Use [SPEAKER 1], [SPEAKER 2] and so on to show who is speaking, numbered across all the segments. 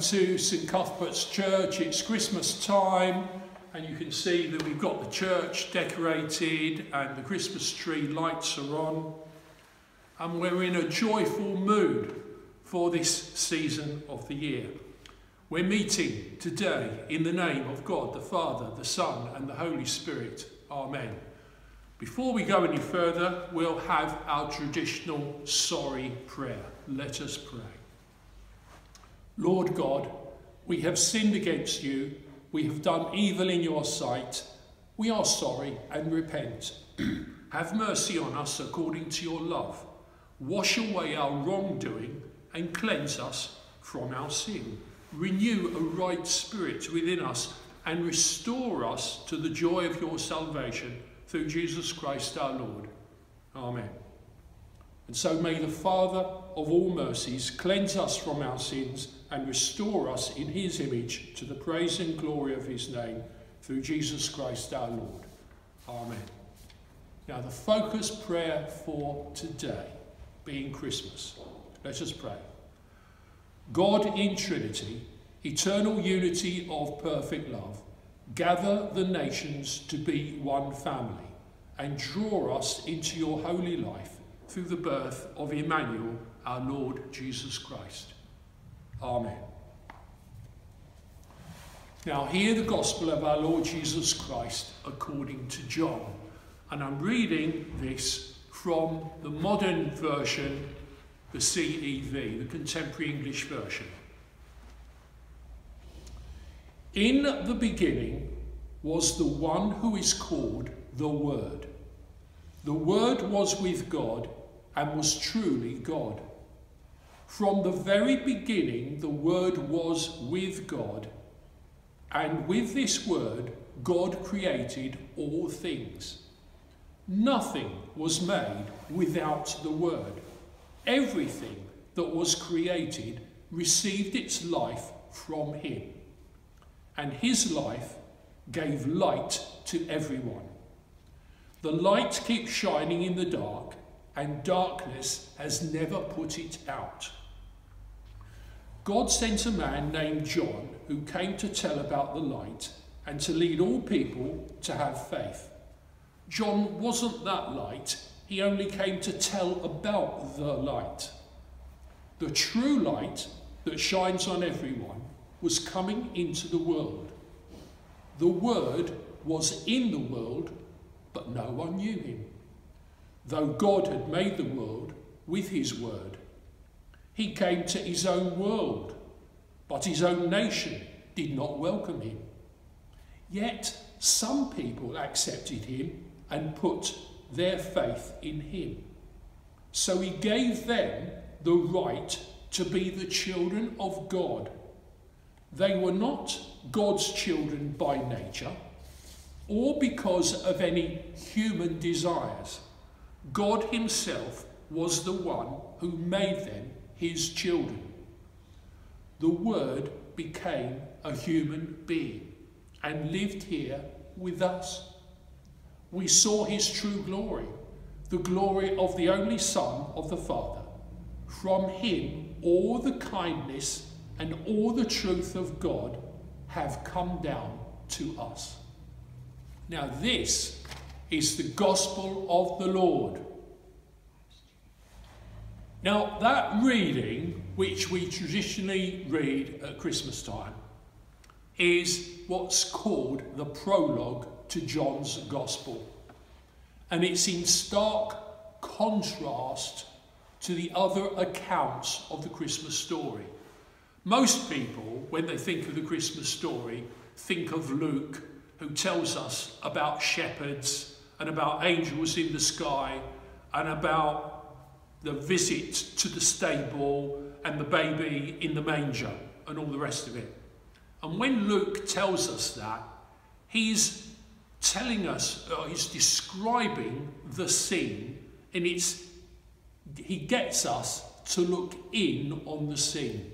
[SPEAKER 1] to St Cuthbert's Church. It's Christmas time, and you can see that we've got the church decorated and the Christmas tree lights are on. And we're in a joyful mood for this season of the year. We're meeting today in the name of God, the Father, the Son, and the Holy Spirit. Amen. Before we go any further, we'll have our traditional sorry prayer. Let us pray. Lord God, we have sinned against you, we have done evil in your sight. We are sorry and repent. have mercy on us according to your love. Wash away our wrongdoing and cleanse us from our sin. Renew a right spirit within us and restore us to the joy of your salvation through Jesus Christ our Lord. Amen. And so may the Father of all mercies cleanse us from our sins and restore us in his image to the praise and glory of his name through Jesus Christ our Lord. Amen. Now the focus prayer for today being Christmas. Let us pray. God in Trinity, eternal unity of perfect love, gather the nations to be one family and draw us into your holy life through the birth of Emmanuel, our Lord Jesus Christ. Amen. Now, hear the gospel of our Lord Jesus Christ according to John. And I'm reading this from the modern version, the CEV, the Contemporary English Version. In the beginning was the one who is called the Word. The Word was with God and was truly God. From the very beginning, the Word was with God, and with this Word, God created all things. Nothing was made without the Word. Everything that was created received its life from Him, and His life gave light to everyone. The light keeps shining in the dark, and darkness has never put it out. God sent a man named John who came to tell about the light and to lead all people to have faith. John wasn't that light, he only came to tell about the light. The true light that shines on everyone was coming into the world. The Word was in the world, but no one knew him though God had made the world with his word. He came to his own world, but his own nation did not welcome him. Yet some people accepted him and put their faith in him. So he gave them the right to be the children of God. They were not God's children by nature or because of any human desires. God himself was the one who made them his children. The Word became a human being and lived here with us. We saw his true glory, the glory of the only Son of the Father. From him all the kindness and all the truth of God have come down to us. Now this is the gospel of the Lord. Now, that reading, which we traditionally read at Christmas time, is what's called the prologue to John's Gospel. And it's in stark contrast to the other accounts of the Christmas story. Most people, when they think of the Christmas story, think of Luke, who tells us about shepherds and about angels in the sky and about the visit to the stable and the baby in the manger and all the rest of it. And when Luke tells us that, he's telling us, uh, he's describing the scene, and it's, he gets us to look in on the scene.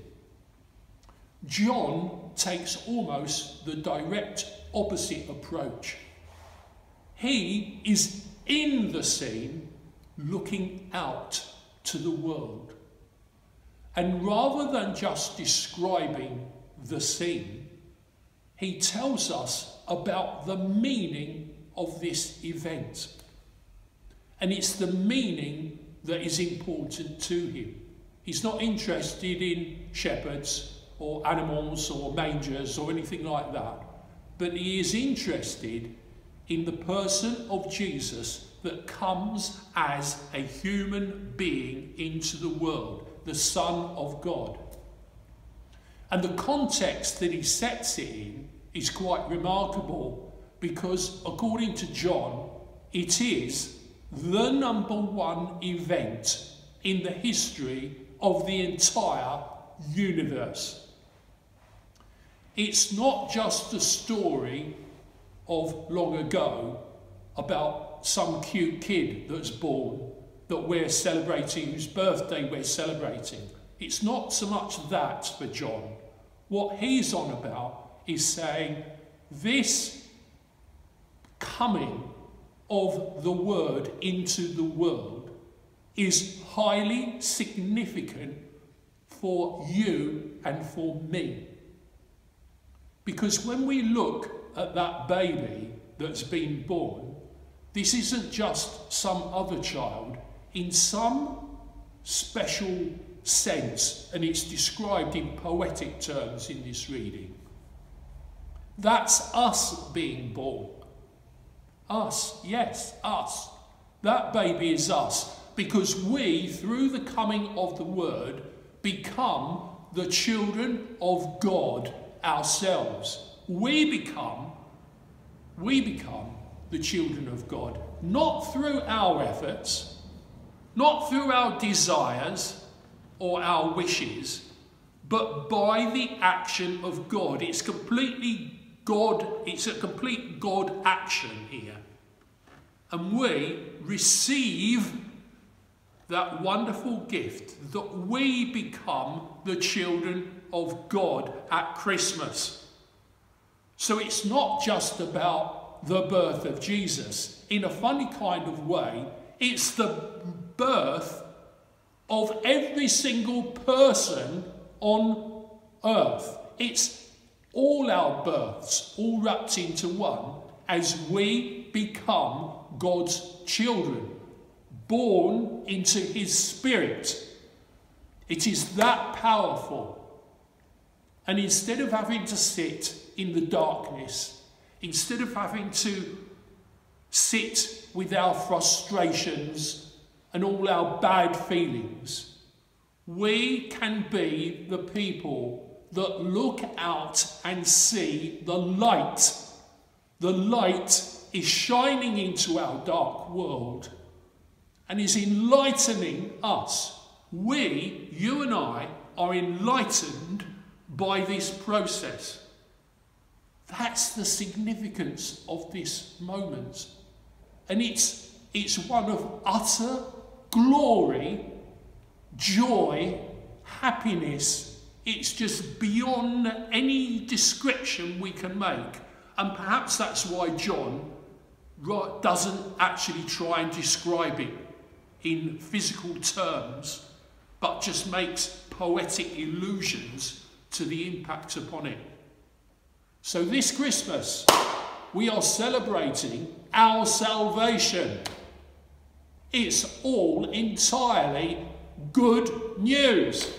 [SPEAKER 1] John takes almost the direct opposite approach. He is in the scene looking out to the world. And rather than just describing the scene, he tells us about the meaning of this event. And it's the meaning that is important to him. He's not interested in shepherds or animals or mangers or anything like that, but he is interested in the person of Jesus that comes as a human being into the world, the Son of God. And the context that he sets it in is quite remarkable because, according to John, it is the number one event in the history of the entire universe. It's not just a story of long ago about some cute kid that's born that we're celebrating, whose birthday we're celebrating. It's not so much that for John. What he's on about is saying this coming of the word into the world is highly significant for you and for me. Because when we look at that baby that's been born, this isn't just some other child. In some special sense, and it's described in poetic terms in this reading, that's us being born. Us, yes, us. That baby is us because we, through the coming of the Word, become the children of God ourselves. We become, we become the children of God, not through our efforts, not through our desires or our wishes, but by the action of God. It's completely God, it's a complete God action here. And we receive that wonderful gift that we become the children of God at Christmas. So it's not just about the birth of Jesus. In a funny kind of way, it's the birth of every single person on earth. It's all our births, all wrapped into one, as we become God's children born into his spirit. It is that powerful. And instead of having to sit in the darkness, instead of having to sit with our frustrations and all our bad feelings, we can be the people that look out and see the light. The light is shining into our dark world and is enlightening us. We, you and I, are enlightened by this process. That's the significance of this moment. And it's, it's one of utter glory, joy, happiness. It's just beyond any description we can make. And perhaps that's why John doesn't actually try and describe it in physical terms, but just makes poetic illusions to the impact upon it. So this Christmas, we are celebrating our salvation. It's all entirely good news.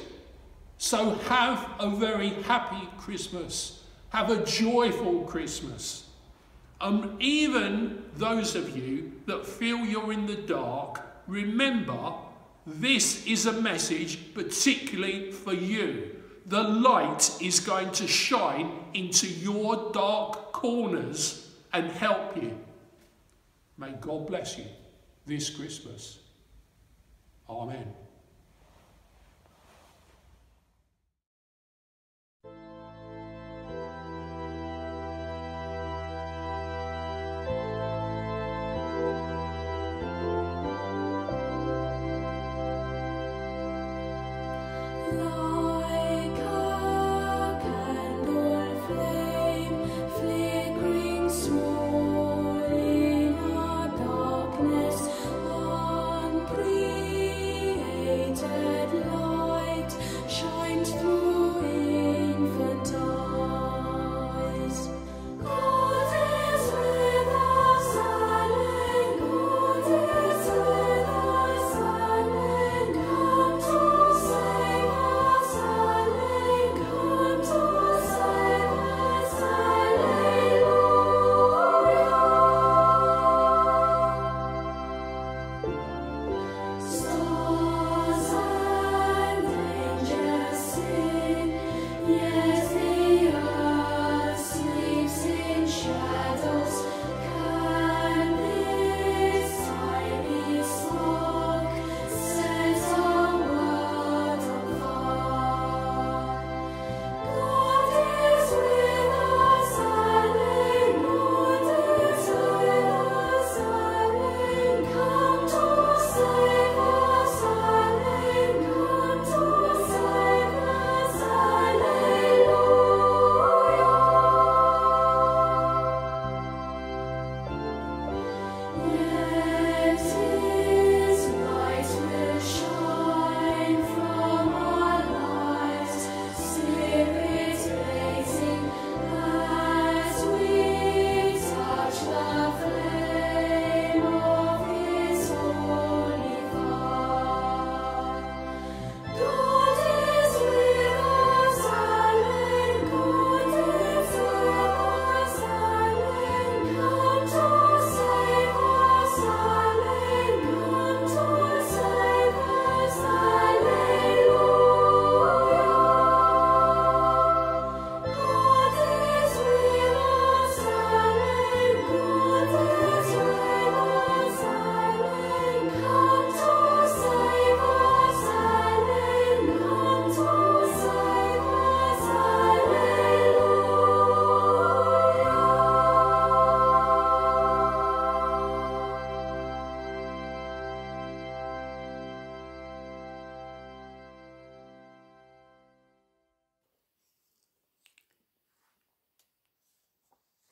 [SPEAKER 1] So have a very happy Christmas. Have a joyful Christmas. And even those of you that feel you're in the dark, remember this is a message particularly for you. The light is going to shine into your dark corners and help you. May God bless you this Christmas. Amen.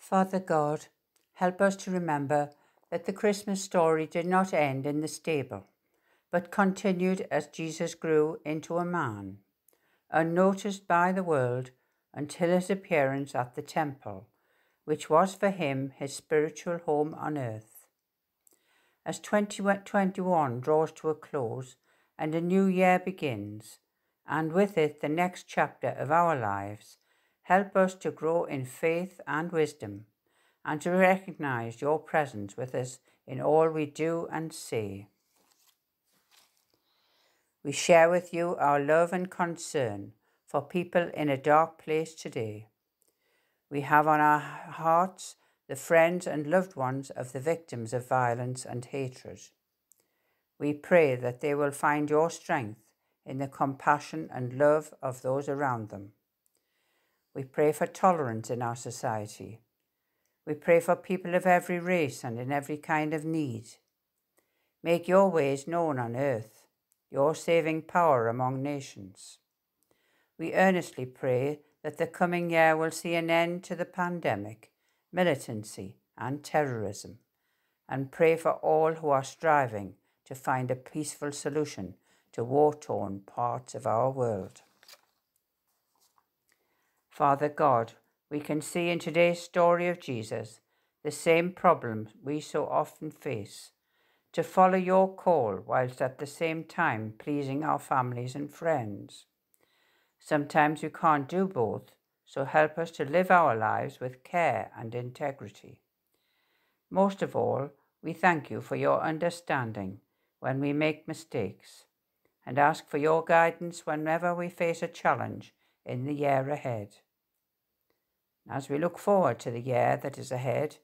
[SPEAKER 2] Father God, help us to remember that the Christmas story did not end in the stable, but continued as Jesus grew into a man, unnoticed by the world until his appearance at the temple, which was for him his spiritual home on earth. As 2021 draws to a close and a new year begins, and with it the next chapter of our lives, Help us to grow in faith and wisdom, and to recognize your presence with us in all we do and say. We share with you our love and concern for people in a dark place today. We have on our hearts the friends and loved ones of the victims of violence and hatred. We pray that they will find your strength in the compassion and love of those around them. We pray for tolerance in our society. We pray for people of every race and in every kind of need. Make your ways known on earth, your saving power among nations. We earnestly pray that the coming year will see an end to the pandemic, militancy, and terrorism, and pray for all who are striving to find a peaceful solution to war torn parts of our world. Father God, we can see in today's story of Jesus the same problems we so often face to follow your call whilst at the same time pleasing our families and friends. Sometimes we can't do both, so help us to live our lives with care and integrity. Most of all, we thank you for your understanding when we make mistakes and ask for your guidance whenever we face a challenge in the year ahead. As we look forward to the year that is ahead,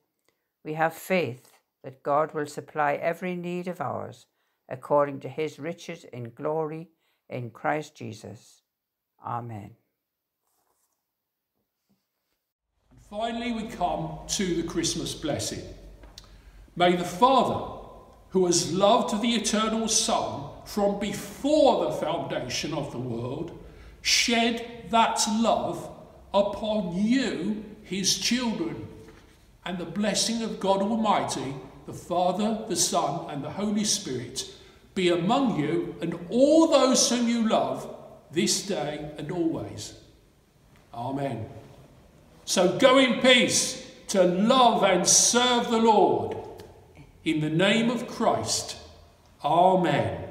[SPEAKER 2] we have faith that God will supply every need of ours according to his riches in glory in Christ Jesus. Amen.
[SPEAKER 1] And Finally, we come to the Christmas blessing. May the Father, who has loved the eternal Son from before the foundation of the world, shed that love upon you, his children, and the blessing of God Almighty, the Father, the Son, and the Holy Spirit be among you and all those whom you love this day and always. Amen. So go in peace to love and serve the Lord. In the name of Christ. Amen.